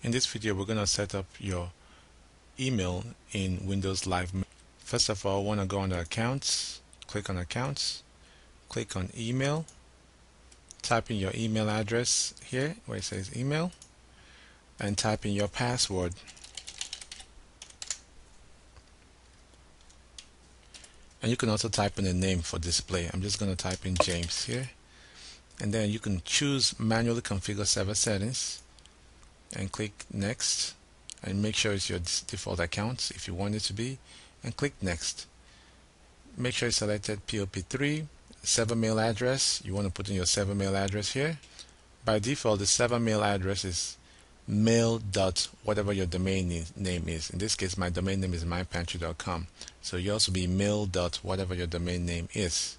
In this video we're going to set up your email in Windows Live First of all, I want to go under accounts, click on accounts, click on email, type in your email address here where it says email and type in your password. And you can also type in a name for display. I'm just going to type in James here. And then you can choose manually configure server settings and click next. And make sure it's your default account if you want it to be and click next. Make sure you selected POP3 server mail address. You want to put in your server mail address here. By default the server mail address is mail dot whatever your domain name is. In this case my domain name is mypancho.com so you also be mail dot whatever your domain name is.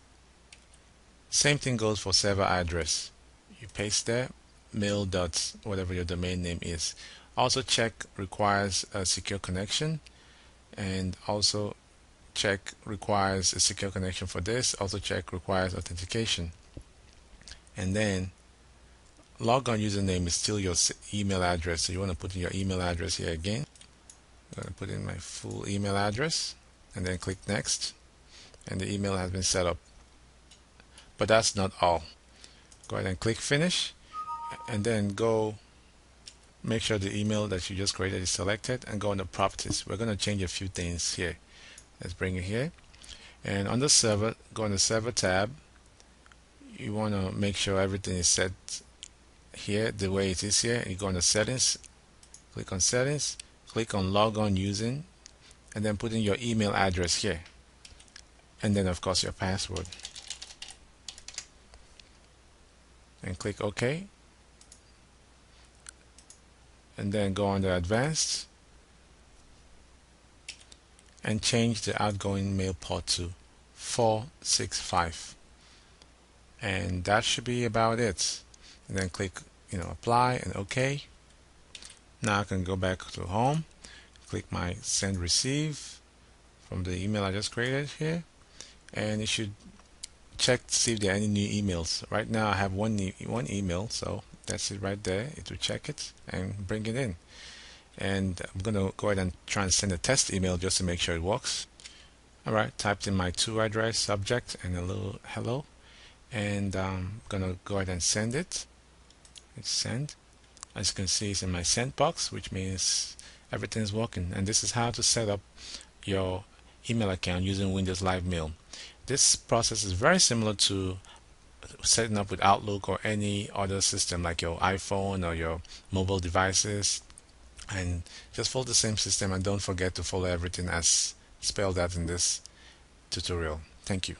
Same thing goes for server address. You paste there mail dot whatever your domain name is. Also check requires a secure connection. And also check requires a secure connection for this. Also check requires authentication. And then logon username is still your email address. So you want to put in your email address here again. I'm going to put in my full email address and then click next. And the email has been set up. But that's not all. Go ahead and click finish and then go make sure the email that you just created is selected and go into properties. We're going to change a few things here. Let's bring it here. And on the server go on the server tab. You want to make sure everything is set here the way it is here. You go on the settings click on settings click on log on using and then put in your email address here. And then of course your password. And click OK and then go under advanced and change the outgoing mail port to 465 and that should be about it. And then click you know apply and OK. Now I can go back to home click my send receive from the email I just created here. And it should check to see if there are any new emails. Right now I have one one email so that's it right there it will check it and bring it in. And I'm gonna go ahead and try and send a test email just to make sure it works. Alright typed in my to address subject and a little hello. And I'm um, gonna go ahead and send it. It's send as you can see it's in my sent box which means everything's working. And this is how to set up your email account using Windows Live Mail. This process is very similar to setting up with Outlook or any other system like your iPhone or your mobile devices and just follow the same system and don't forget to follow everything as spelled out in this tutorial. Thank you.